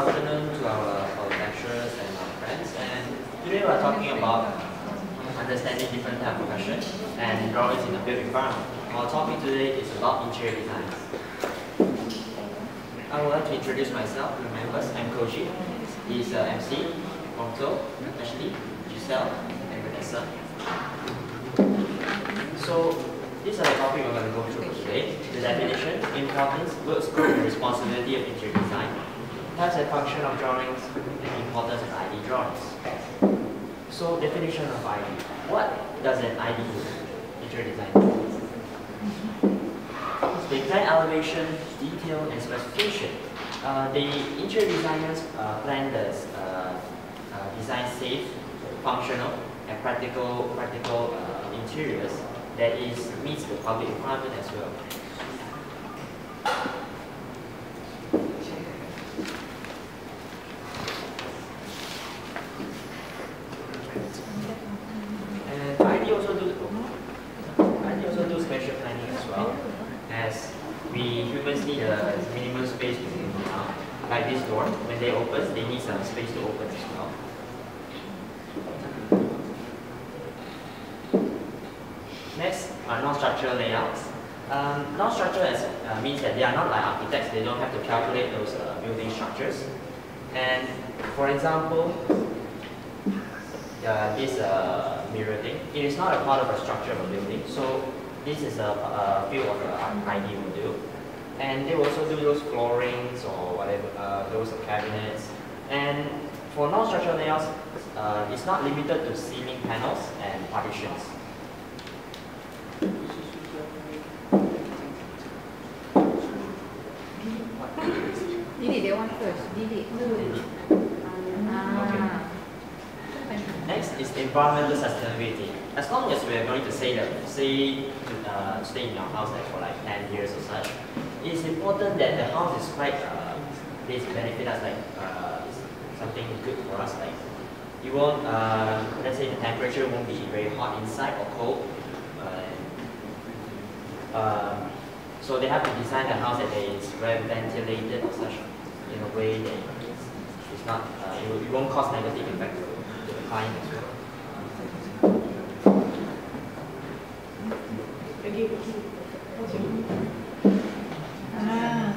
afternoon to our, our lecturers and our friends. And today we're talking about understanding different type of questions and drawings in the built environment. Our topic today is about interior design. I would like to introduce myself to members. I'm Koji. He's uh, MC, Hongto, Ashley, Giselle, and Vanessa. So these are the topics we're going to go through today. The definition, importance, work scope, and responsibility of interior design, types and function of drawings, and importance of ID drawings. So definition of ID. What does an ID do? Interior design. They plan elevation, detail, and specification. Uh, the interior designers uh, plan the uh, uh, design safe, functional, and practical practical uh, interiors that is meets the public requirement as well. And ID also do ID also do spatial planning as well, as we humans need a minimum space to move around. Like this door, when they open, they need some space to open as well. Next are layouts. Um, non-structural uh, means that they are not like architects, they don't have to calculate those uh, building structures. And for example, uh, this uh, mirror thing, it is not a part of a structure of a building, so this is a, a field of an ID do. And they also do those floorings or whatever, uh, those cabinets. And for non-structural layouts, uh, it's not limited to ceiling panels and partitions. Ah. Next is environmental sustainability. As long as we are going to say that, say, uh, stay in our house like for like 10 years or such, it is important that the house is quite, uh, this benefit us like, uh, something good for us. Like, you won't, uh, let's say the temperature won't be very hot inside or cold. Uh, um, so they have to design the house that is well ventilated or such in a way that it's, not, uh, it, will- it won't cause negative effect to, the client as well. Ah.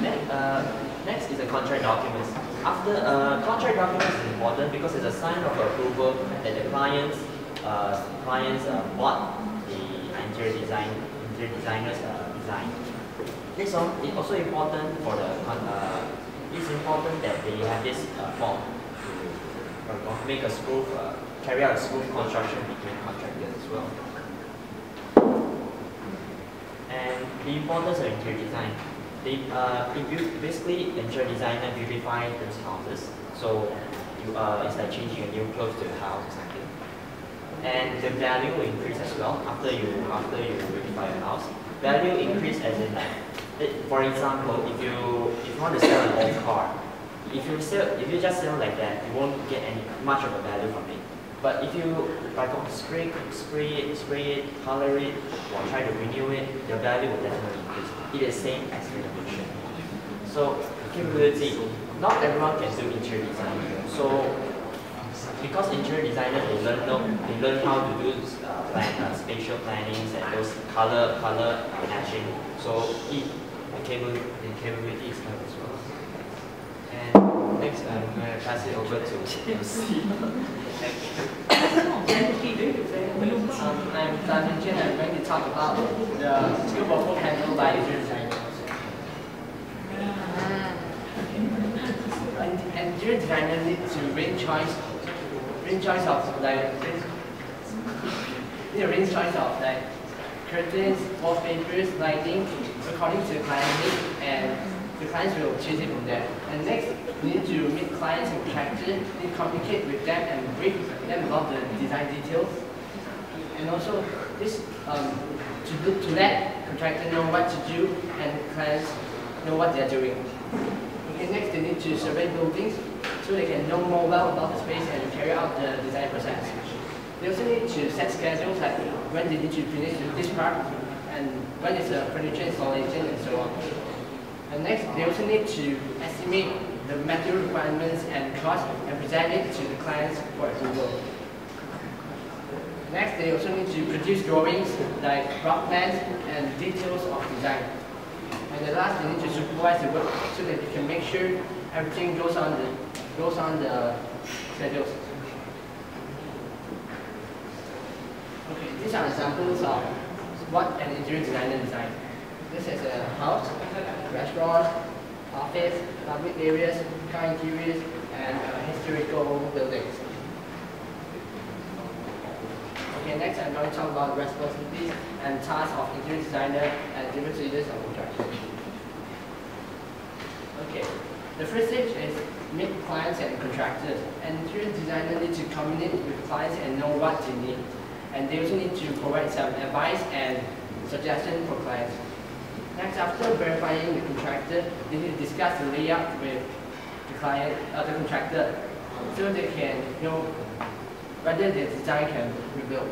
Next, uh, next is the contract documents. After uh, contract documents is important because it's a sign of approval that the clients uh, clients uh, bought the interior design interior designers uh, design. This is also important for the uh, it's important that they have this uh, form to uh, make a smooth uh, carry out a smooth construction between contractors as well. And the importance of interior design. They, uh, basically, interior designer beautify those houses. So you, uh, it's like changing a new clothes to the house or something. And the value will increase as well after you after you beautify your house. Value increase as in like, for example, if you if you want to sell an old car, if you sell if you just sell like that, you won't get any much of a value from it. But if you like oh, spray spray it, spray it, color it, or try to renew it, your value will definitely increase. It is same as renovation. So capability, not everyone can do interior design. So because interior designers they learn they learn how to do uh, plan, uh, spatial planning and those color color matching. So it, capability is good as well. And next I'm going to pass it over to MC. Um, I'm Tan Jin. I'm going to talk about the of handled by designers. Ah. And interior designer need to range choice, range choice of like, range choice of like curtains, wallpapers, lighting, according to the client need, and the clients will choose it from there. And next, we need to meet clients and contractors, need to communicate with them and brief them about the design details. And also, this um, to do, to let contractor know what to do and clients know what they are doing. Okay, next they need to survey buildings so they can know more well about the space and carry out the design process. They also need to set schedules like when they need to finish this part when is the furniture installation and so on. And next, they also need to estimate the material requirements and cost and present it to the clients for approval. Next, they also need to produce drawings like rough plans and details of design. And the last, they need to supervise the work so that they can make sure everything goes on the goes on the schedules. Okay, these are examples of what an interior designer designs. This is a house, restaurant, office, public areas, car interiors, and uh, historical buildings. Okay, next I'm going to talk about responsibilities and tasks of interior designer and different stages of construction. Okay, the first stage is meet clients and contractors. An interior designer needs to communicate with clients and know what they need. And they also need to provide some advice and suggestion for clients. Next, after verifying the contractor, they need to discuss the layout with the client, uh, the contractor, so they can know whether the design can be built.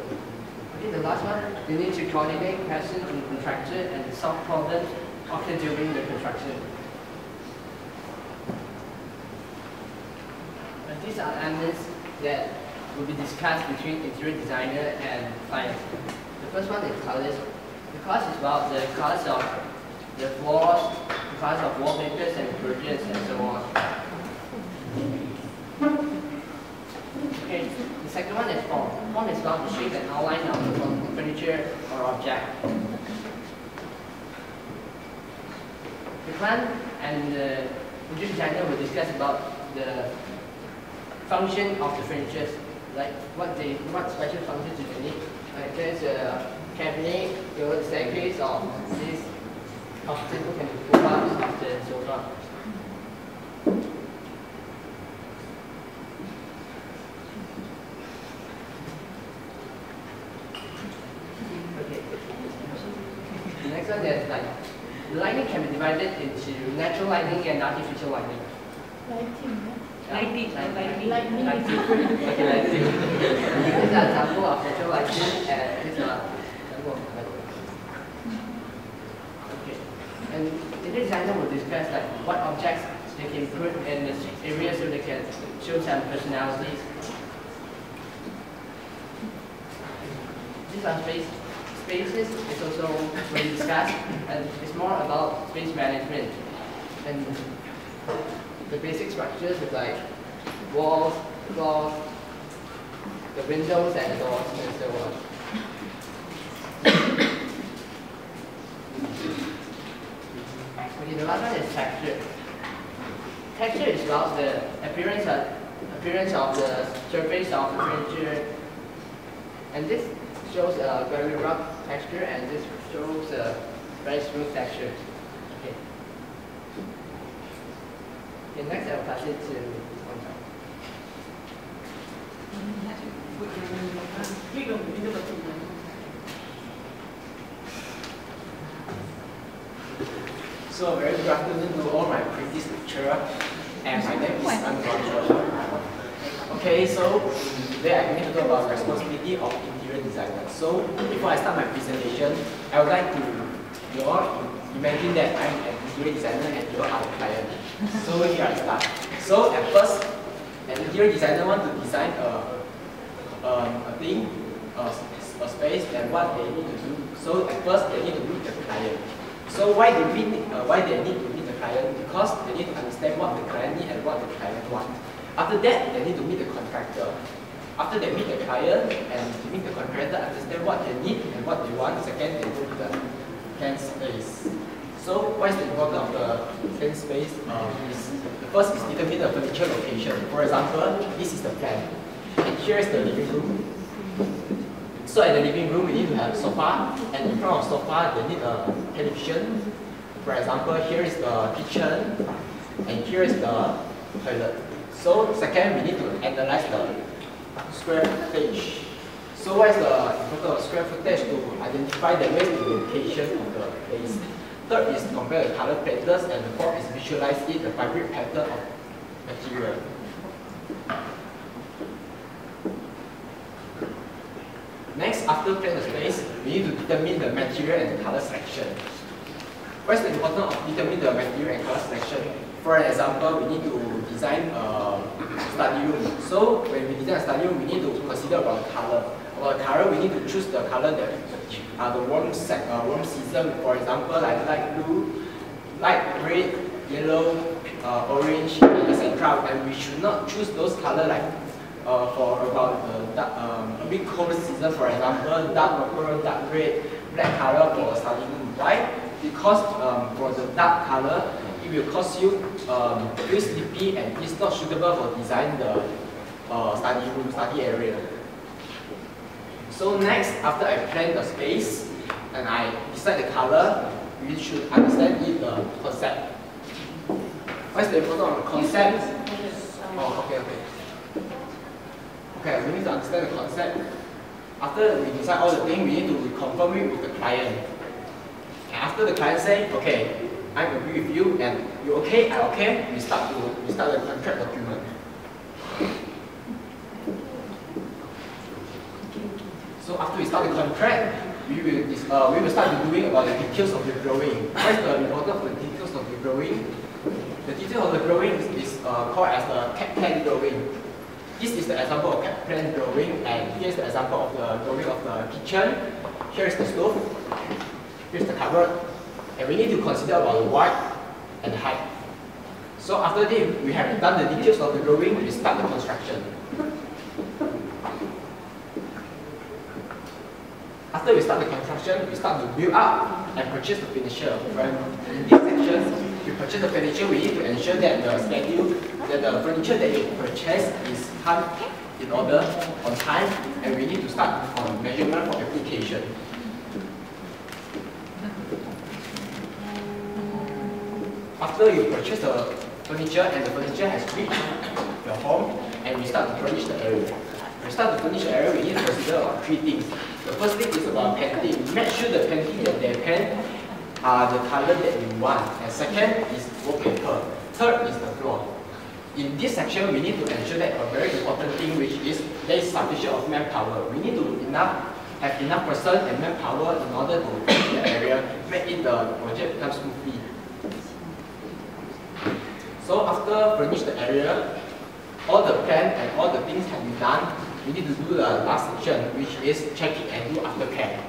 Okay, the last one, they need to coordinate questions with the contractor and solve problems occur during the construction. And these are elements that will be discussed between interior designer and client. The first one is colors. The colors is about the colors of the floors, the colors of wallpapers and curtains and so on. Okay, the second one is form. Form is about the shape and outline of the furniture or object. The client and the interior designer will discuss about the function of the furniture, like what they, what special functions do they need. Like there's a cabinet, your staircase, or this often can be pulled up of sofa. Okay. The next one is like lighting can be divided into natural lighting and artificial lighting. Lighting, Lighting, lighting, Lightning is lighting. different. Okay, lighting. This is an example of natural lighting and this is an example of lighting. Okay. And the designer will discuss like what objects they can put in this area so they can show some personalities. These are space spaces is also will be discussed and it's more about space management and the basic structures is like walls, floors, the windows and doors and so on. Okay, the last one is texture. Texture is about the appearance of appearance of the surface of the furniture, and this shows a very rough texture, and this shows a very smooth texture. Okay. Okay, next I'll pass it to So very good afternoon to all my previous lecturer, and my name is Anton Okay, so today I'm going to talk about responsibility of interior designer. So before I start my presentation, I would like to you all imagine that I'm an interior designer and you all are the client. So here I start. So at first, an interior designer want to design a, um, a thing, a, a space, and what they need to do. So at first, they need to meet the client. So why they meet, uh, why they need to meet the client? Because they need to understand what the client need and what the client want. After that, they need to meet the contractor. After they meet the client and meet the contractor, understand what they need and what they want. Second, they go to the plan space. So what is the importance of the plan space? Um, is the first is determine the furniture location. For example, this is the plan. And here is the living room. So in the living room, we need to have sofa, and in front of sofa, they need a television. For example, here is the kitchen, and here is the toilet. So second, we need to analyze the square footage. So what is the importance of square footage to identify the waste location of the place? Third is compare the color patterns, and the fourth is visualize it, the fabric pattern of material. Next, after plan the space, we need to determine the material and the color selection. What is the importance of determining the material and color selection? For an example, we need to design a study room. So when we design a study room, we need to consider about the color. About the color, we need to choose the color that are the warm, sec, uh, warm season. For example, like light blue, light red, yellow, uh, orange, etc. And we should not choose those color like uh, for about the um, a bit cold season, for example, dark purple, dark red, black color for study room. Why? Because um, for the dark color, it will cause you um, feel sleepy and it's not suitable for design the uh, study room, study area. So next, after I plan the space and I decide the color, we should understand it, the concept. What's the importance of the concept? Oh, okay, okay. Okay, we need to understand the concept. After we decide all the things, we need to confirm it with the client. And after the client say, okay, I agree with you, and you okay, I okay, we start to we start the contract document. So after we start the contract, we will uh, we will start doing about the details of the drawing. What is the importance of the details of the drawing? The detail of the drawing is, is uh, called as the CAD plan drawing. This is the example of CAD plan drawing, and here's the example of the drawing of the kitchen. Here is the stove. Here's the cupboard. And we need to consider about the width and height. So after this, we have done the details of the drawing, we start the construction. After we start the construction, we start to build up and purchase the finisher. When in this section, we purchase the furniture, we need to ensure that the schedule, that the furniture that you purchase is come in order on time, and we need to start on measurement for application. After you purchase the furniture and the furniture has reached the home and we start to furnish the area. We start to furnish the area, we need to consider about three things. The first thing is about painting. Make sure the painting that they paint are the color that you want. And second is wallpaper. Third is the floor. In this section, we need to ensure that a very important thing which is there is sufficient of manpower. We need to enough have enough person and manpower in order to finish the area, make it the project become smoothly. So after furnish the area, all the plan and all the things have been done, we need to do the last section, which is checking and do aftercare.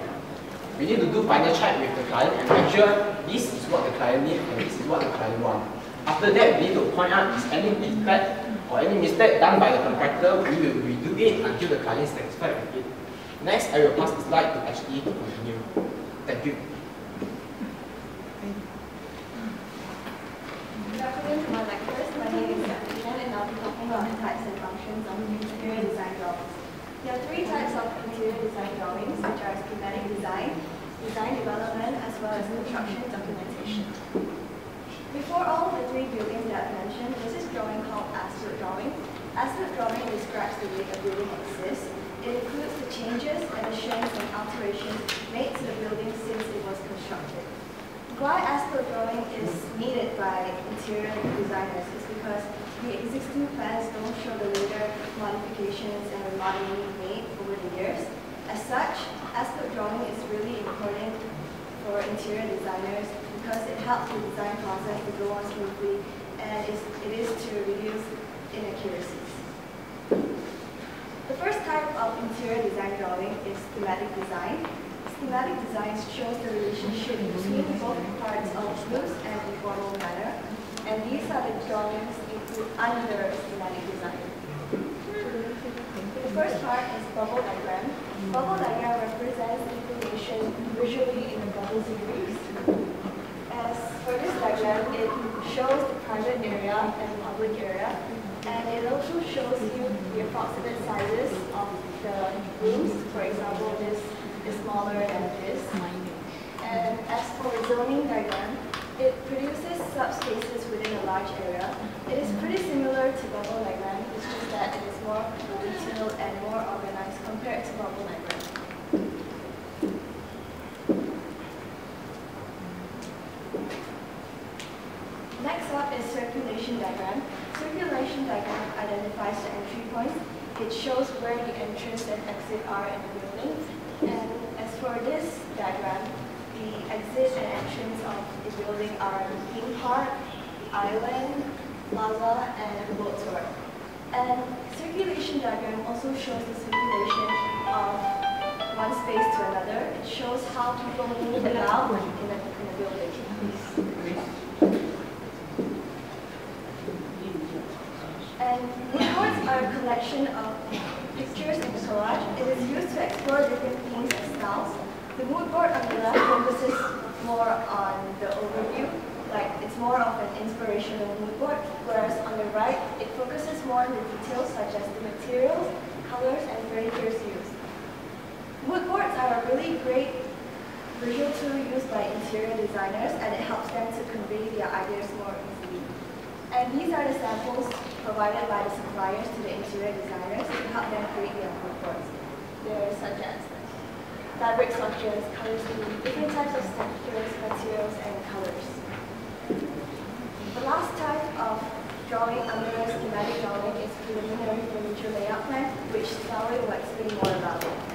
We need to do final check with the client and make sure this is what the client needs and this is what the client wants. After that, we need to point out is any defect or any mistake done by the contractor, we will redo it until the client is satisfied with it. Next, I will pass the slide to HE to continue. Thank you. Good afternoon to my lecturers. My name is Yafina and I'll be talking about the types and functions of interior design drawings. There are three types of interior design drawings, which are schematic design, design development, as well as construction documentation. Before all the three buildings that I've mentioned, there's this drawing called as-built drawing. As-built drawing describes the way a building exists. It includes the changes, additions, and alterations made to the building since it was constructed. Why as-built drawing is needed by interior designers is because the existing plans don't show the later modifications and remodeling made over the years. As such, as-built drawing is really important for interior designers because it helps the design process to go on smoothly and it is to reduce inaccuracies. The first type of interior design drawing is schematic design. Schematic design shows the relationship between both parts of loose and informal manner, and these are the drawings include under schematic design. The first part is bubble diagram. Bubble diagram represents information visually in a bubble series. As for this diagram, it shows the private area and the public area, and it also shows you the approximate sizes of the rooms. For example, this is smaller than this. And as for zoning diagram, it produces subspaces within a large area. It is pretty similar to bubble diagram, it's just that it is more and more organized compared to bubble diagram. Next up is circulation diagram. Circulation diagram identifies the entry points. It shows where the entrance and exit are in the building. And as for this diagram, the exit and entrance of the building are theme Park, Island, Plaza, and Boat Tour. And circulation diagram also shows the circulation of one space to another. It shows how people move about in a, in a building. And mood boards are a collection of pictures in the collage. It is used to explore different themes and styles. The mood board on the left focuses more on the overview like it's more of an inspirational mood board, whereas on the right, it focuses more on the details such as the materials, colors, and furniture used. Mood boards are a really great visual tool used by interior designers and it helps them to convey their ideas more easily. And these are the samples provided by the suppliers to the interior designers to help them create their mood boards. They're such as fabric structures, colors, different types of textures, materials, and colors. The last type of drawing under this schematic drawing is preliminary furniture layout plan, which Sally will explain more about.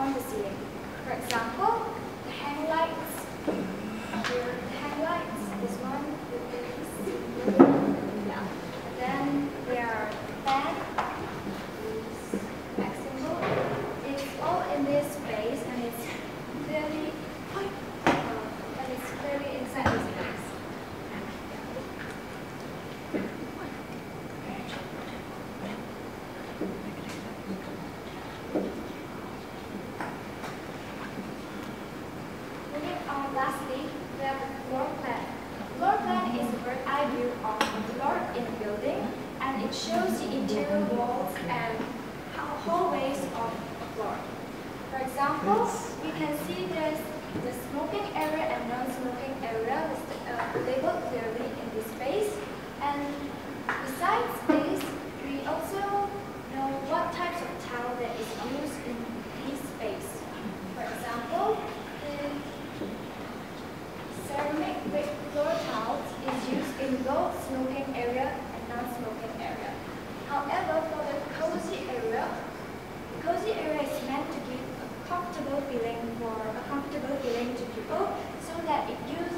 on the ceiling. For example, Nossa. that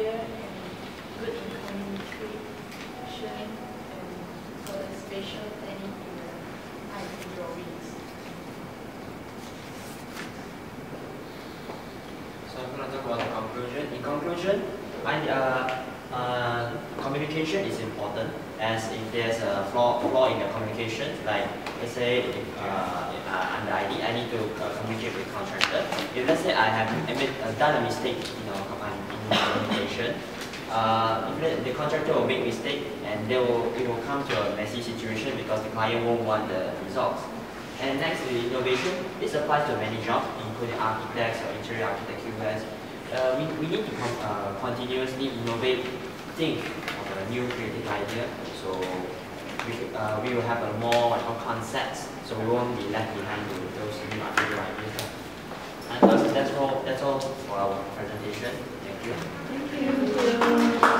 visualize and good communication and for the spatial planning in the ID drawings. So I'm going to talk about the conclusion. In conclusion, I, uh, uh, communication is important as if there's a flaw, flaw in the communication, like let's say if, uh, uh, the ID, I need to uh, communicate with contractor. If let's say I have admit, uh, done a mistake you know, in communication, uh, the- the contractor will make mistake and they will, it will come to a messy situation because the client won't want the results. And next is innovation. This applies to many jobs, including architects or interior architect QS. Uh, we, we need to uh, continuously innovate, think of a new creative idea. So we, uh, we will have a more like, concepts, so we won't be left behind with those new ideas. And that's all. That's all for our presentation. Thank you. Thank you.